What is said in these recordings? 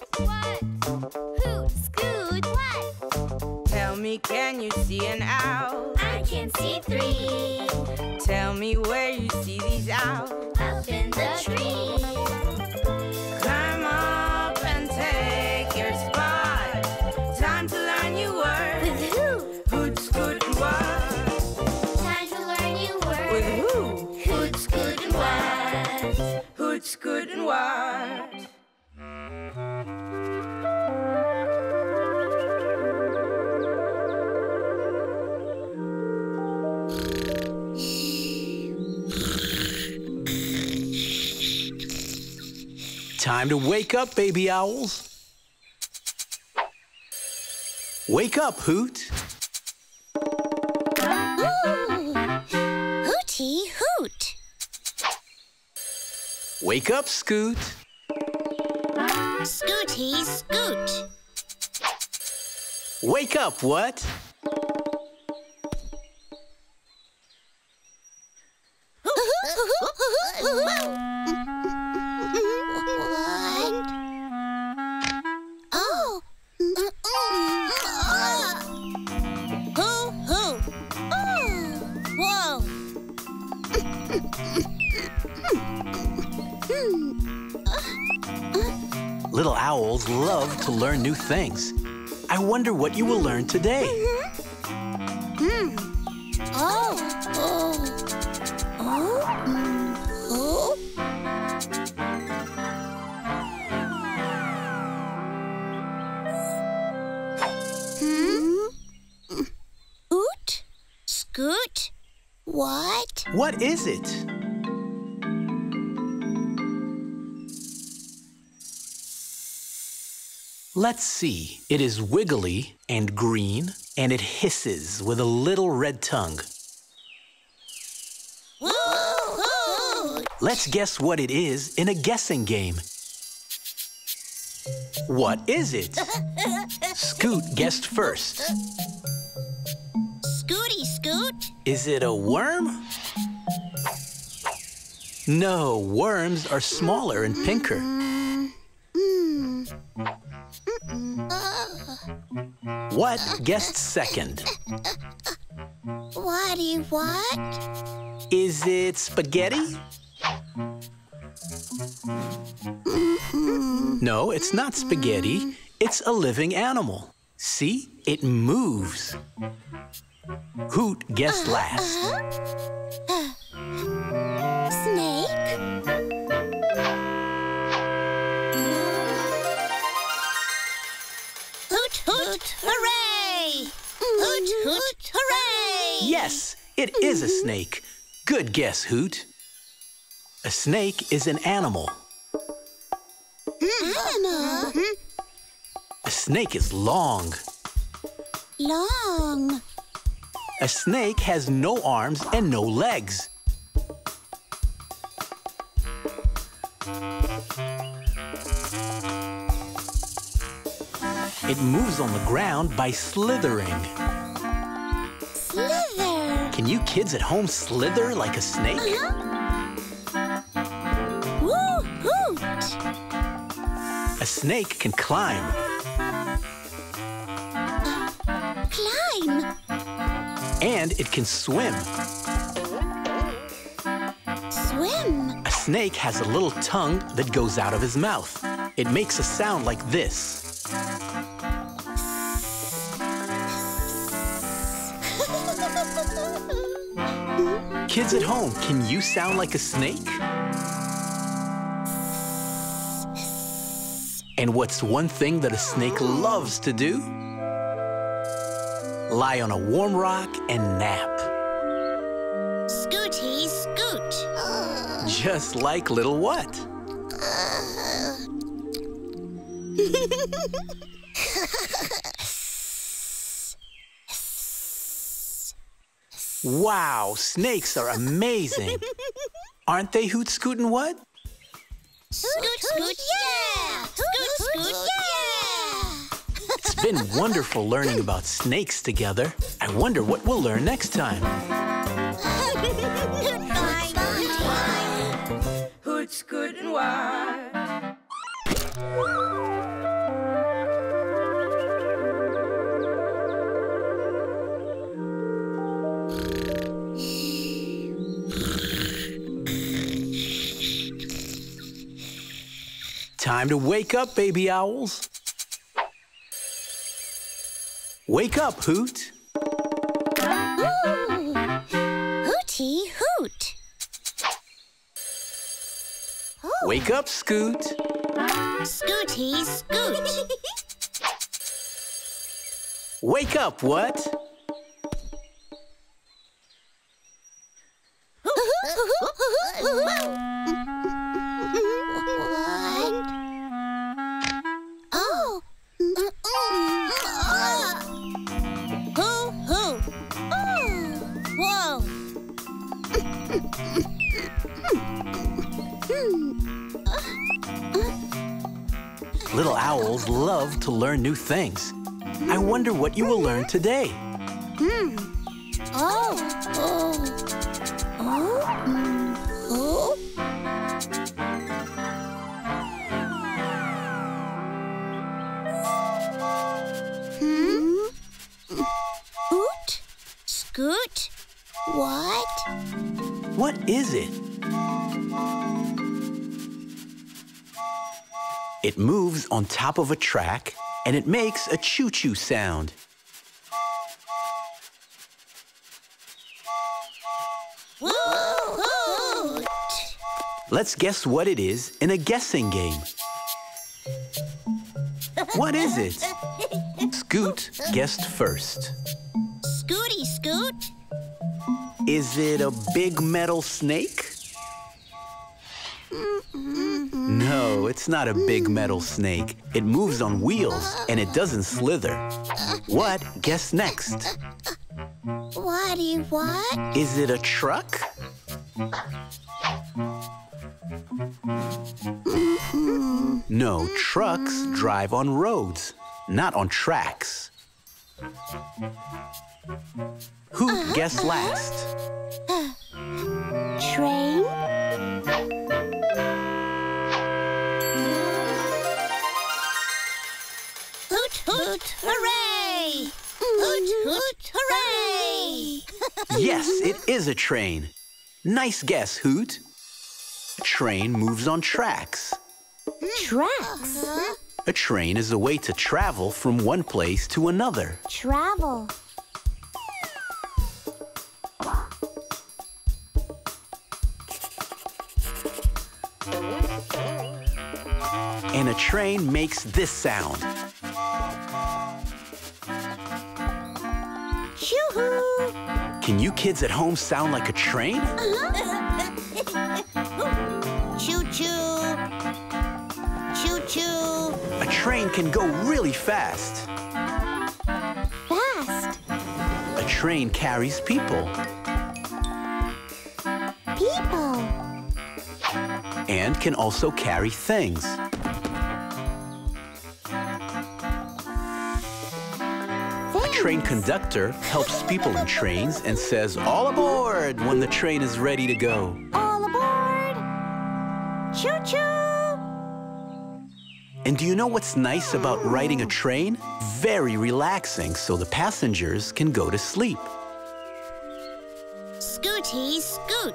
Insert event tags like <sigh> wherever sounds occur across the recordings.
What? Scoot, what? Tell me, can you see an owl? I can see three. Tell me where you see these owls. Up in the tree. Climb up and take your spot. Time to learn your word. With who? Hoot, scoot, and what? Time to learn new With words. who? Hoot, scoot, and what? Hoot, scoot, and what? Time to wake up, baby owls. Wake up, Hoot. Hooty, hoot. Wake up, Scoot. Scooty, scoot. Wake up? What? Little owls love to learn new things. I wonder what you will learn today. Oh. Oh. Oh. Mm. Oh. Hmm? Hoot? Scoot? What? What is it? Let's see. It is wiggly and green, and it hisses with a little red tongue. Let's guess what it is in a guessing game. What is it? Scoot guessed first. Scooty scoot? Is it a worm? No, worms are smaller and pinker. What guessed second? What do you what? Is it spaghetti? Mm-hmm. No, it's not spaghetti. It's a living animal. See? It moves. Hoot guessed uh-huh. last. Snake? Hoot hoot hooray! Hoot hooray! Yes, it is a snake. Good guess, Hoot. A snake is an animal. Animal? A snake is long. Long. A snake has no arms and no legs. It moves on the ground by slithering. Can you kids at home slither like a snake? Uh-huh. Woo hoot! A snake can climb. Climb. And it can swim. Swim. A snake has a little tongue that goes out of his mouth. It makes a sound like this. Kids at home, can you sound like a snake? And what's one thing that a snake loves to do? Lie on a warm rock and nap, Scooty scoot. just like little what? <laughs> Wow, snakes are amazing. <laughs> Aren't they hoot scootin' what? Scoot scoot yeah! Scoot scoot yeah! It's been wonderful learning about snakes together. I wonder what we'll learn next time. Goodbye. Goodbye. Hoot, scoot, and what? Time to wake up, baby owls. Wake up, Hoot. Ooh. Hooty hoot. Oh. Wake up, Scoot. Scooty scoot. Wake up? What? Little owls love to learn new things. I wonder what you will learn today. Oh. Oh. Oh. Mm. Oh. Hmm? Hoot? Scoot? What? What is it? It moves on top of a track and it makes a choo-choo sound. Let's guess what it is in a guessing game. What is it? Scoot guessed first. Scooty scoot? Is it a big metal snake? No, it's not a big metal snake. It moves on wheels and it doesn't slither. What? Guess next. What do you what? Is it a truck? No, trucks drive on roads, not on tracks. Who guessed last? Train? Is a train. Nice guess, Hoot. A train moves on tracks. Tracks. A train is a way to travel from one place to another. Travel. And a train makes this sound. Can you kids at home sound like a train? <laughs> Choo-choo! Choo-choo! A train can go really fast. Fast! A train carries people People! and can also carry things. Train conductor helps people in trains and says, All aboard when the train is ready to go. All aboard! Choo-choo! And do you know what's nice about riding a train? Very relaxing so the passengers can go to sleep. Scooty scoot!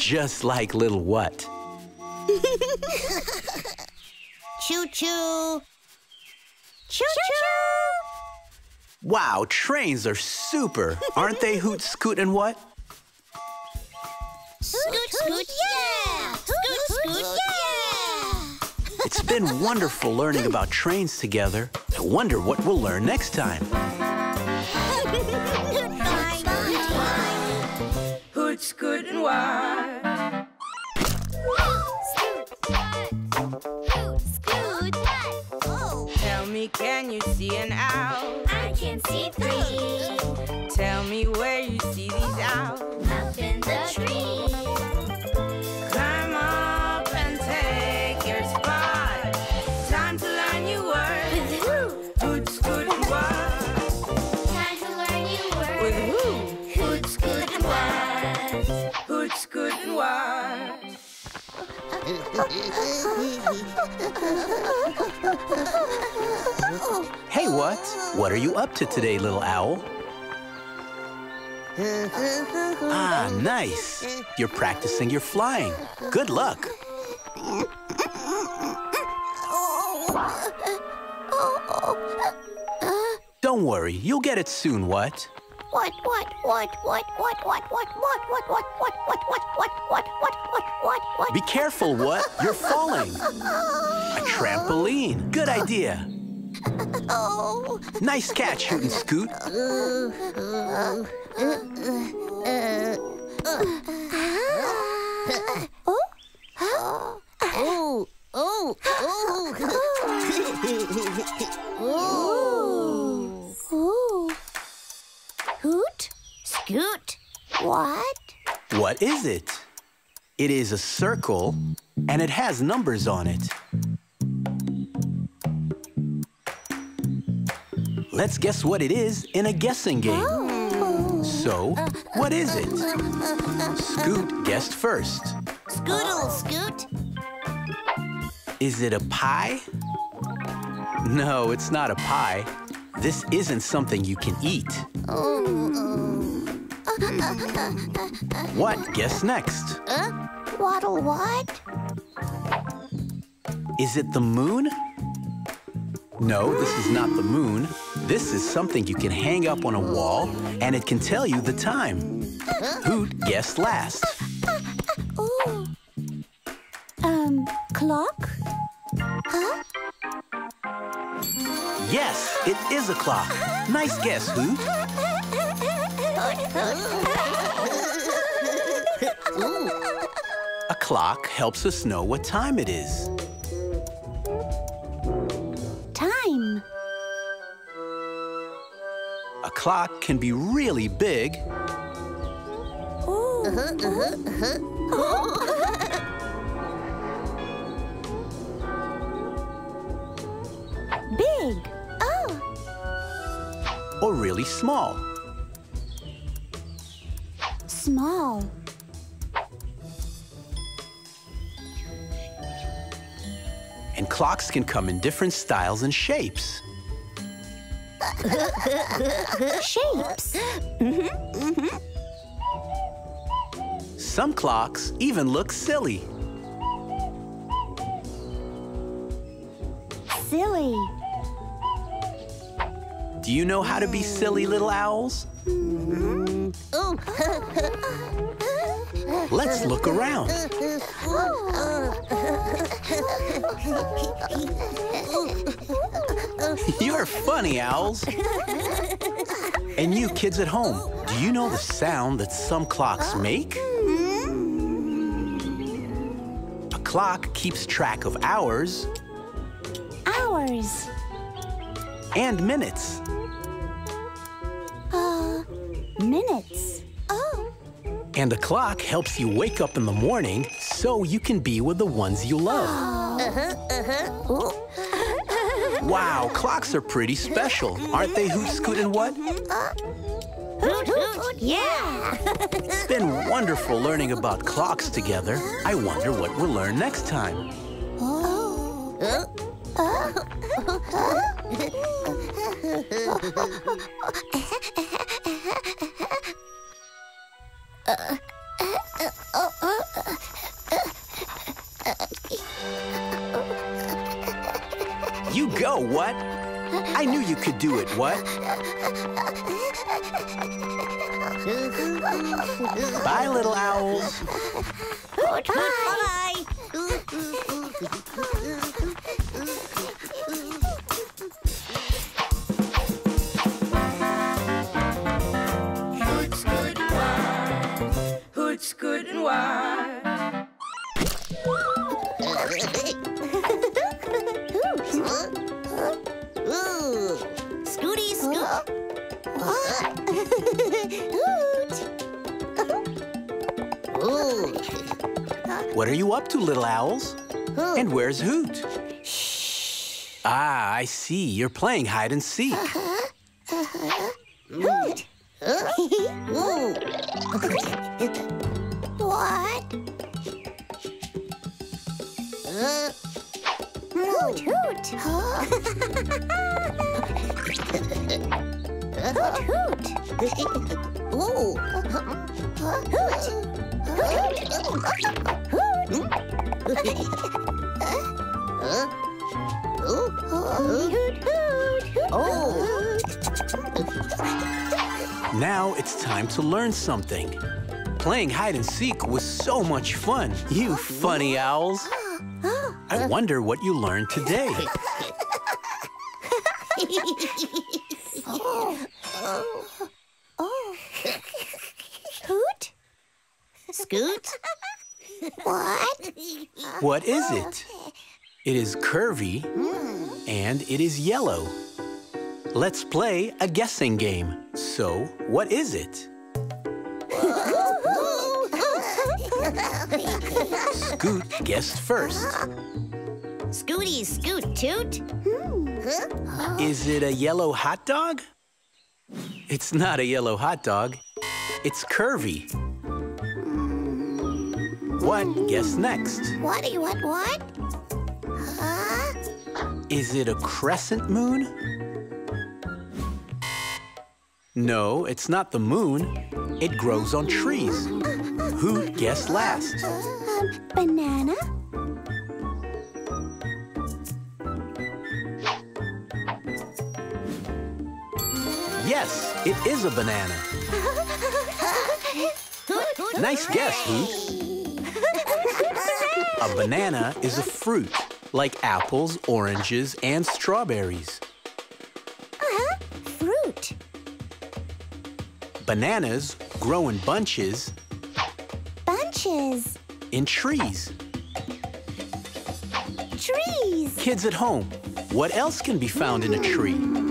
Just like little what? <laughs> Choo-choo! Choo-choo! Wow, trains are super. Aren't they, Hoot, Scoot, and what? Scoot, scoot, yeah! Scoot, scoot, yeah! It's been wonderful learning about trains together. I wonder what we'll learn next time. Goodbye, goodbye. Hoot, scoot, and wide. Me, can you see an owl? I can see three Tell me where you see these owls. Hey, what? What are you up to today, little owl? Ah, nice. You're practicing your flying. Good luck. Don't worry, you'll get it soon, what? What, what, what, what, what, what, what, what, what, what, what, what, what, what, what, what, what, what, what? Be careful, what? You're falling. A trampoline. Good idea. Oh, Nice catch, Hoot and Scoot. What is it? It is a circle, and it has numbers on it. Let's guess what it is in a guessing game. So, what is it? Scoot guessed first. Scootle, Scoot? Is it a pie? No, it's not a pie. This isn't something you can eat. Oh, What? Guess next. Uh, waddle what? Is it the moon? No, this is not the moon. This is something you can hang up on a wall, and it can tell you the time. Hoot guessed last. Ooh. Um, clock? Huh? Yes, it is a clock. Nice guess, Hoot. A clock helps us know what time it is. Time. A clock can be really big, Ooh. Big. Oh, or really small. Small. And clocks can come in different styles and shapes. Shapes. Some clocks even look silly. Silly. Do you know how to be silly little owls? Let's look around. You're funny, owls. And you kids at home, do you know the sound that some clocks make? A clock keeps track of hours Hours. and minutes. And a clock helps you wake up in the morning so you can be with the ones you love. Ooh. Wow, clocks are pretty special, aren't they, Hoot, Scoot, and what? Hoot, hoot. Yeah. It's been wonderful learning about clocks together. I wonder what we'll learn next time. Oh. You go, what? I knew you could do it, what? Bye, little owls. Hoot, hoot. Bye. Ooh. Scooty, scoot. Hoot. What are you up to, little owls? And where's Hoot? Ah, I see. You're playing hide and seek. <laughs> Hoot, hoot. hoot, hoot. Ooh. Oh. Now it's time to learn something. Playing hide and seek was so much fun, you funny owls. I wonder what you learned today. Hoot? Scoot? What? What is it? It is curvy and it is yellow. Let's play a guessing game. So, what is it? Scoot guessed first. Scooty, scoot, toot. Is it a yellow hot dog? It's not a yellow hot dog. It's curvy. What guess next? What? What? What? Huh? Is it a crescent moon? No, it's not the moon. It grows on trees. Who guessed last? Um, banana? Yes, it is a banana. Nice guess, Hoot. A banana is a fruit, like apples, oranges, and strawberries. Uh-huh. Fruit. Bananas grow in bunches Bunches. in trees. Trees. Kids at home, what else can be found in a tree?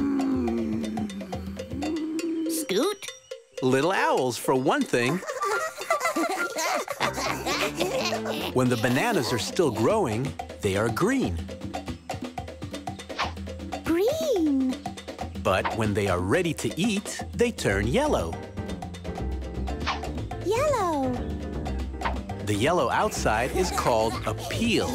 Little owls, for one thing. When the bananas are still growing, they are green. Green. But when they are ready to eat, they turn yellow. Yellow. The yellow outside is called a peel.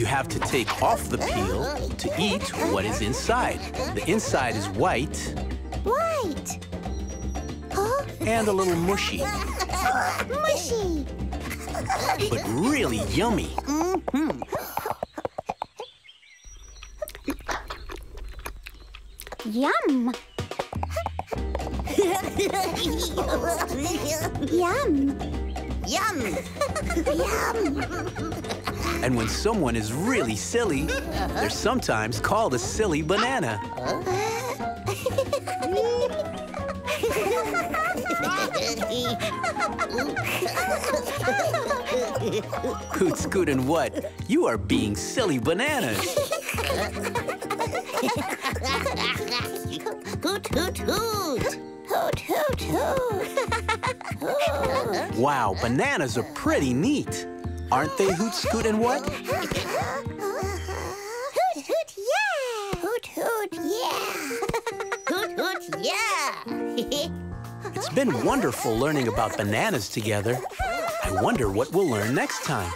You have to take off the peel to eat what is inside. The inside is white White. Huh? and a little mushy, Mushy. but really yummy. Yum. And when someone is really silly, they're sometimes called a silly banana. Hoot, scoot, and what? You are being silly bananas. Hoot, hoot, hoot. Hoot, hoot, hoot. Wow, bananas are pretty neat. Aren't they, Hoot, Scoot, and what? Hoot, hoot, yeah. Hoot, hoot, yeah. <laughs> hoot, hoot, yeah. <laughs> It's been wonderful learning about bananas together. I wonder what we'll learn next time.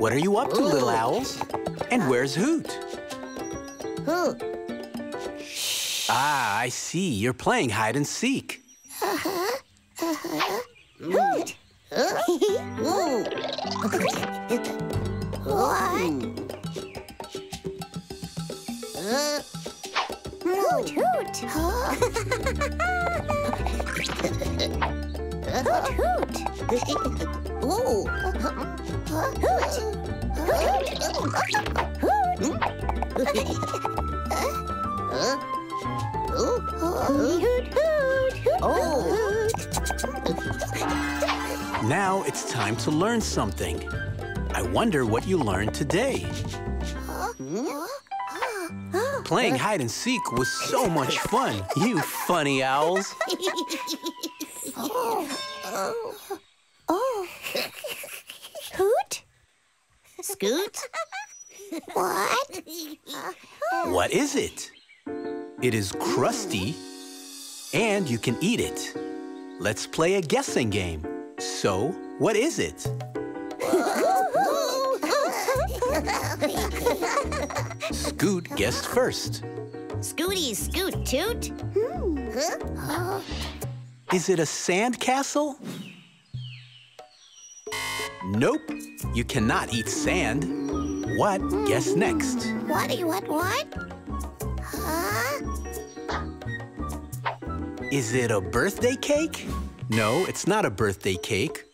What are you up to, little owls? And where's Hoot? Hoot. Ah, I see. You're playing hide and seek. Hoot. Ooh. What? Uh, hoot, hoot. hoot, hoot. Ooh. Oh. Now it's time to learn something. I wonder what you learned today. Playing hide and seek was so much fun, you funny owls. <laughs> Oh. Hoot? Scoot? <laughs> What? What is it? It is crusty, and you can eat it. Let's play a guessing game. So, what is it? Scoot guessed first. Scooty, scoot, toot. Is it a sand castle? Nope, you cannot eat sand. What? Guess next. What? What? What? Huh? Is it a birthday cake? No, it's not a birthday cake.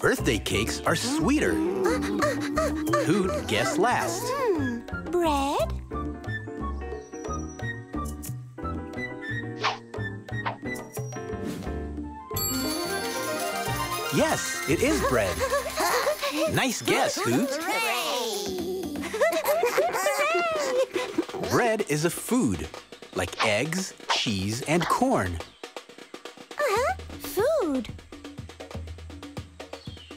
Birthday cakes are sweeter. Who'd guess last? Hmm. Bread? Yes, it is bread. <laughs> Nice guess, Hoot. Bread is a food, like eggs, cheese, and corn. Uh-huh. Food.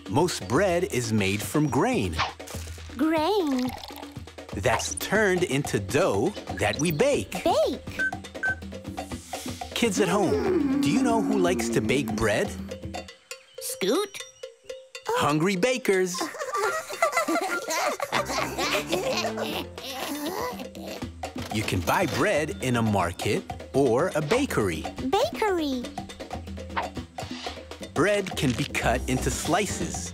Most bread is made from grain Grain. that's turned into dough that we bake. Bake. Kids at home, do you know who likes to bake bread? Scoot. Hungry bakers. You can buy bread in a market or a bakery. Bakery. Bread can be cut into slices.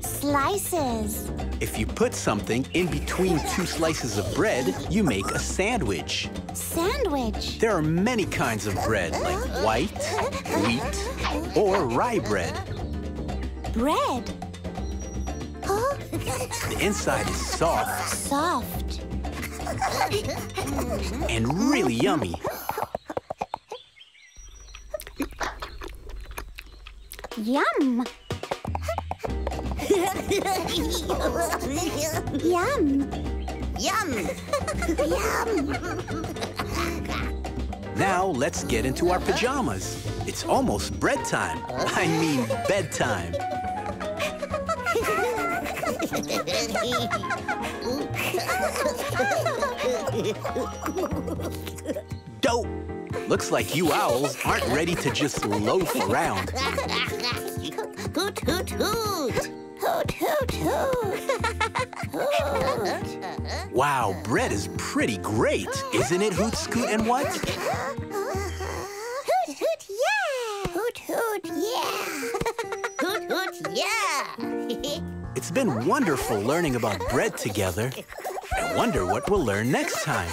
Slices. If you put something in between two slices of bread, you make a sandwich. Sandwich. There are many kinds of bread, like white, wheat, or rye bread. Bread. Huh? The inside is soft Soft. and really yummy. Yum. Yum. Yum. Yum. Now let's get into our pajamas. It's almost bread time. I mean bedtime. Dope! Looks like you owls aren't ready to just loaf around. Hoot, hoot, hoot. Hoot, hoot, hoot. Wow, bread is pretty great, isn't it, Hoot, Scoot, and what? Yeah. <laughs> It's been wonderful learning about bread together. I wonder what we'll learn next time.